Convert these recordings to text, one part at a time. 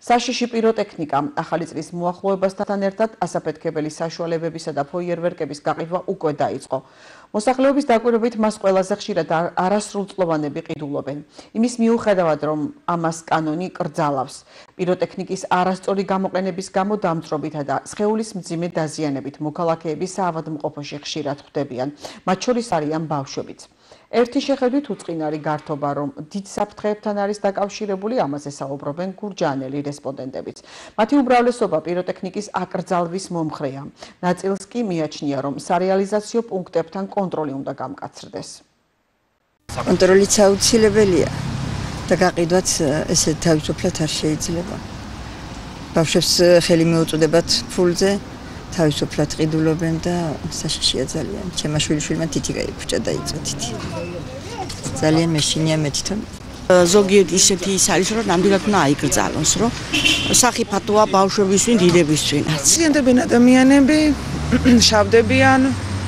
საშიში პიროტექნიკა ახალი წლის მოახლოებასთან ერთად ასაფეთქებელი საშუალებებისა და ფოიერვერკების გაყიდვა უკვე დაიწყო. მოსახლეობის დაკვირვებით მას ყველაზე ხშირად არასრულწლოვანები ყიდულობენ. იმის მიუხედავად, რომ ამას კანონი კრძალავს, პიროტექნიკის არასწორი გამოყენების გამო დამწრობითა და სხეულის მძიმე დაზიანებით მოქალაქეები საავადმყოფოში ხშირად ხვდებიან. მათ შორის არიან ბავშვებიც. ერთი შეხედვით უწყინარი გართობა, რომ დიდ საფრთხეებთან არის დაკავშირებული, ამაზე საუბრობენ გურჯანელი რესპონდენტებიც. მათი უმრავლესობა პიროტექნიკის აკრძალვის მომხრეა. ნაწილს კი მიაჩნია, რომ სარეალიზაციო პუნქტებთან კონტროლი უნდა გამკაცრდეს. კონტროლიც აუცილებელია და გაყიდვაც ესე თავისუფლად არ შეიძლება. ბავშვებს ხელი მეუწოდებათ ფულზე თავისუფლად ყიდულობენ და საშიშია ძალიან. ჩემმა შვილიშვილმა თითი გაიფუჭა და იწვეთით. ძალიან მეშინია მე თვითონ. ზოგიერთი ისეთი ის არის რომ ნამდვილად უნდა აიკრძალოს რომ სახიფათოა ბავშვებისვინ დიდებისვინაც. ზიანდებიან ადამიანები, შავდებიან,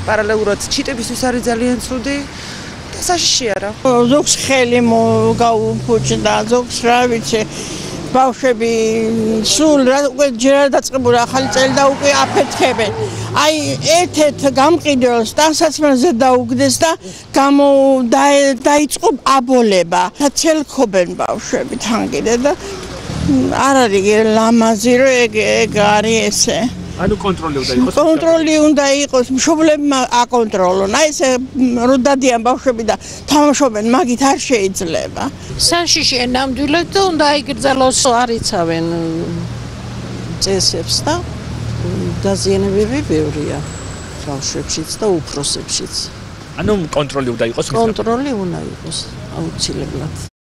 პარალელურად ჩიტებისთვის არის ძალიან ცუდი. საშიშია რა. ზოგს ხელი მოგაუფუჭდა, ზოგს რა ვიცი, ბავშვები სულ რა უკვე ჯერ დაწყებული ახალი წელი და უკვე აფეთქებენ. აი ერთ-ერთ გამყიდველს დასაცმელზე დაუგდეს და გამო დაიწყო აბოლება. ცელქობენ ბავშვები თან კიდე და არ არის ლამაზი რომ ეგ ეგ არის ესე. ანუ კონტროლი უნდა იყოს კონტროლი უნდა იყოს მშობლებმა აკონტროლონ. აი ესე რო დადიან ბავშვები და თამაშობენ მაგით არ შეიძლება. საშიში ნამდვილად და უნდა აიგრძელოს არიცავენ წესებს და დაზიანებები ბევრია ბავშვებშიც და უფროსებშიც. ანუ კონტროლი უნდა იყოს კონტროლი უნდა იყოს აუცილებლად